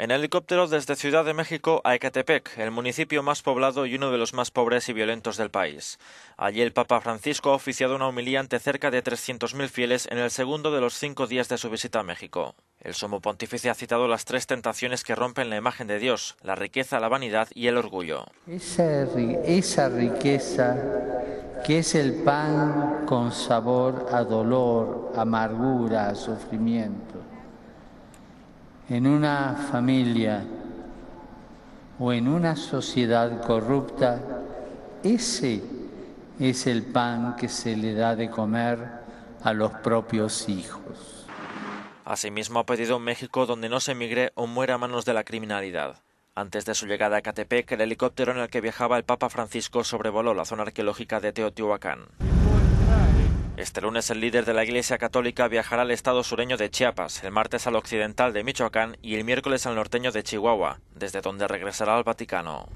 En helicóptero desde Ciudad de México a Ecatepec, el municipio más poblado y uno de los más pobres y violentos del país. Allí el Papa Francisco ha oficiado una homilía ante cerca de 300.000 fieles en el segundo de los cinco días de su visita a México. El sumo pontífice ha citado las tres tentaciones que rompen la imagen de Dios, la riqueza, la vanidad y el orgullo. Esa, riqueza que es el pan con sabor a dolor, amargura, sufrimiento en una familia o en una sociedad corrupta, ese es el pan que se le da de comer a los propios hijos. Asimismo ha pedido un México donde no se emigre o muera a manos de la criminalidad. Antes de su llegada a Catepec, el helicóptero en el que viajaba el Papa Francisco sobrevoló la zona arqueológica de Teotihuacán. Este lunes el líder de la Iglesia Católica viajará al estado sureño de Chiapas, el martes al occidental de Michoacán y el miércoles al norteño de Chihuahua, desde donde regresará al Vaticano.